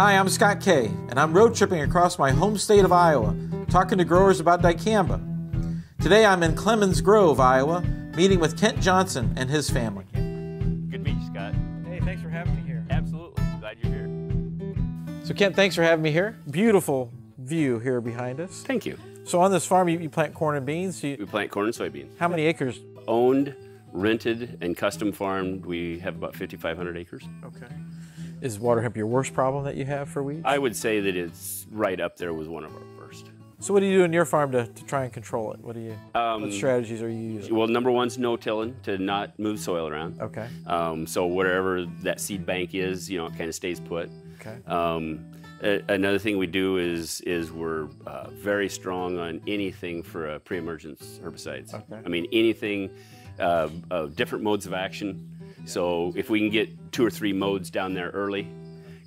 Hi, I'm Scott Kay, and I'm road tripping across my home state of Iowa, talking to growers about dicamba. Today I'm in Clemons Grove, Iowa, meeting with Kent Johnson and his family. Good to meet you, Scott. Hey, thanks for having me here. Absolutely. Glad you're here. So, Kent, thanks for having me here. Beautiful view here behind us. Thank you. So, on this farm, you, you plant corn and beans. You, We plant corn and soybeans. how many acres? Owned, rented, and custom farmed. We have about 5,500 acres. Okay. Is water hemp your worst problem that you have for weeds? I would say that it's right up there with one of our first. so, what do you do in your farm to, to try and control it? What do you? Um, what strategies are you using? Well, number one's no tilling to not move soil around. Okay. Um, so whatever that seed bank is, you know, it kind of stays put. Okay. Um, a- another thing we do is is we're uh, very strong on anything for uh, pre-emergence herbicides. Okay. I mean anything, uh, uh, different modes of action. So if we can get two or three modes down there early,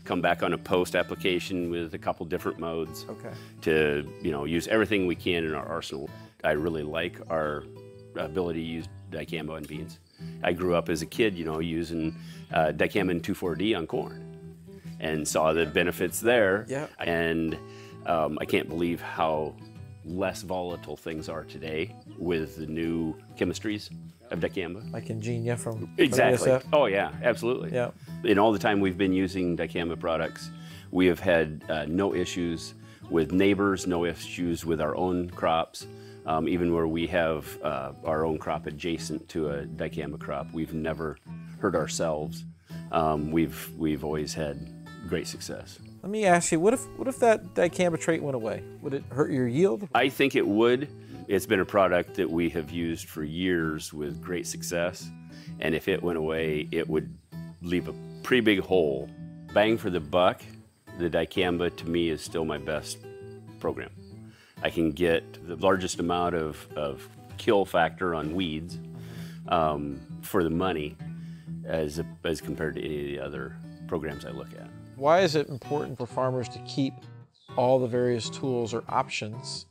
come back on a post application with a couple different modes Okay. to you know use everything we can in our arsenal. I really like our ability to use dicamba and beans. I grew up as a kid, you know, using uh, dicamba and 2,4-D on corn, and saw the benefits there. Yeah. And um, I can't believe how less volatile things are today with the new chemistries of dicamba. Like Engenia from from Exactly. Oh yeah, absolutely. Yeah. In all the time we've been using dicamba products, we have had uh, no issues with neighbors, no issues with our own crops. Um, even where we have uh, our own crop adjacent to a dicamba crop, we've never hurt ourselves. Um, we've we've always had great success. Let me ask you, what if what if that dicamba trait went away? Would it hurt your yield? I think it would. It's been a product that we have used for years with great success. And if it went away, it would leave a pretty big hole. Bang for the buck, the dicamba to me is still my best program. I can get the largest amount of, of kill factor on weeds um, for the money as, as compared to any of the other programs I look at. Why is it important for farmers to keep all the various tools or options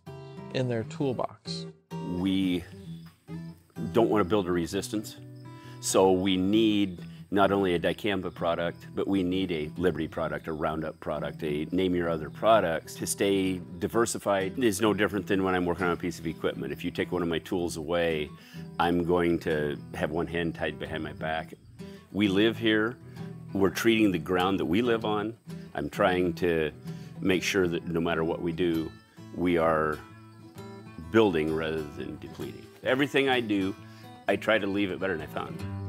in their toolbox? we don't want to build a resistance. So we need not only a dicamba product, but we need a Liberty product, a Roundup product, a name your other products to stay diversified. It's no different than when I'm working on a piece of equipment. If you take one of my tools away, I'm going to have one hand tied behind my back. We live here. We're treating the ground that we live on. I'm trying to make sure that no matter what we do, we are building rather than depleting. Everything I do, I try to leave it better than I found it.